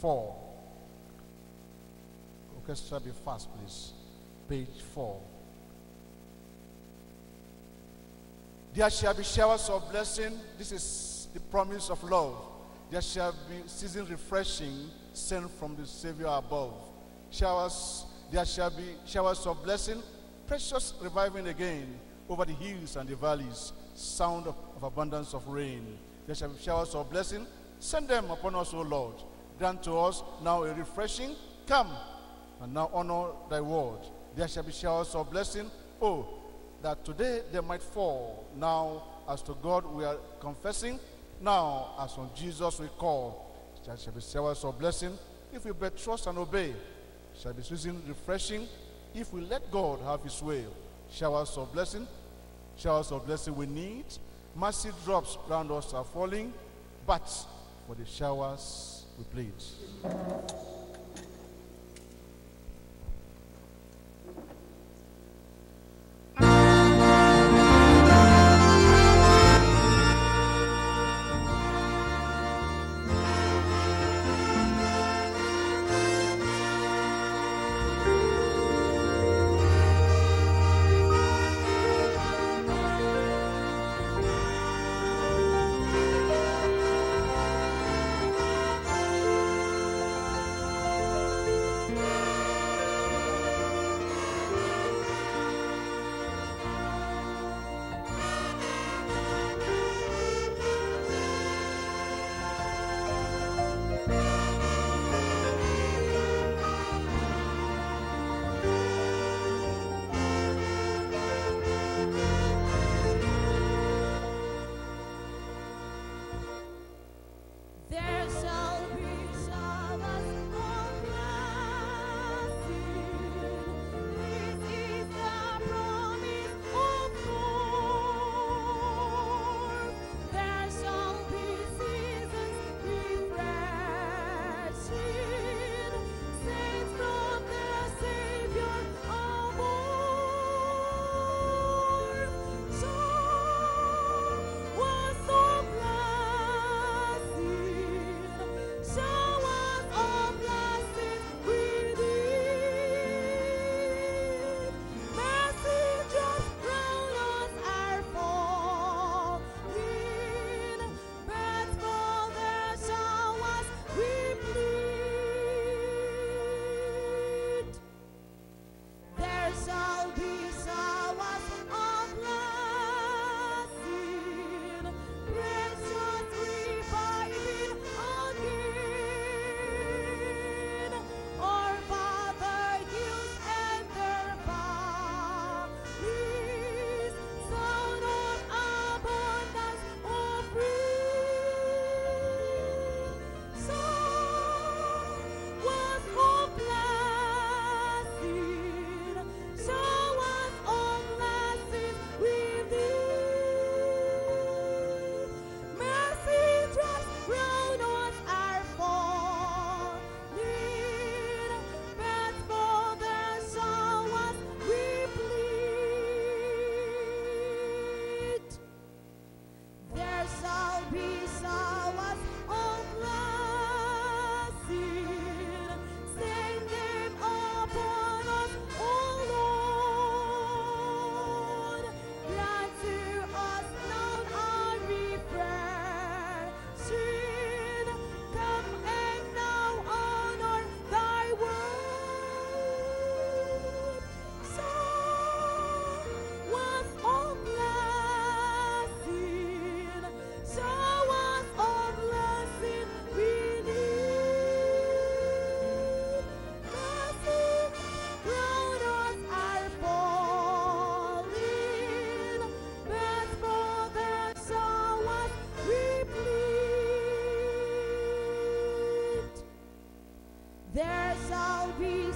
4. Orchestra, be fast, please. Page 4. There shall be showers of blessing. This is the promise of love. There shall be season refreshing sent from the Savior above. Showers, there shall be showers of blessing, precious reviving again over the hills and the valleys, sound of, of abundance of rain. There shall be showers of blessing. Send them upon us, O Lord. Grant to us now a refreshing. Come and now honor thy word. There shall be showers of blessing. Oh, that today they might fall. Now, as to God we are confessing. Now, as on Jesus we call. There shall be showers of blessing. If we but trust and obey, shall be season refreshing. If we let God have his way, showers of blessing, showers of blessing we need. Massive drops round us are falling, but for the showers we plead. Be